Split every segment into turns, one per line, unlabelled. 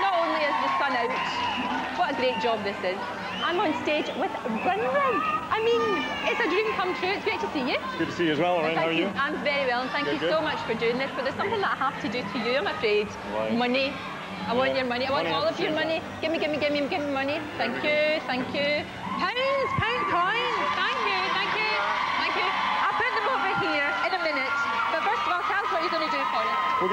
Not only is the sun out, what a great job this is. I'm on stage with Runrig. I mean, it's a dream come true. It's great to see you.
It's good to see you as well, Rin. How are you?
I'm very well, and thank
good,
you
good.
so much for doing this. But there's something that I have to do to you, I'm afraid.
Why?
Money. I want your money. I want
money
all of your money. Give me, give me, give me, give me money. Thank you, thank you. Pounds, pound coins.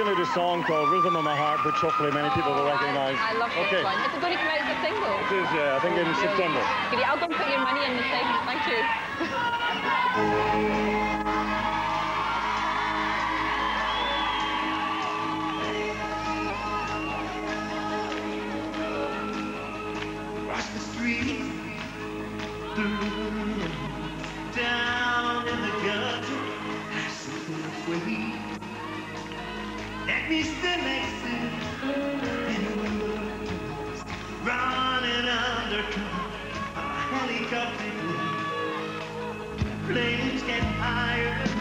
Us.
We're going to do a song called Rhythm of My Heart, which hopefully many people will recognise.
I, I love this
okay.
one. Is it going to come out as a single?
It is, yeah, I think in September.
Great. I'll go and put your money in the thing. Thank you.
Across the street, through down of a. Flames get higher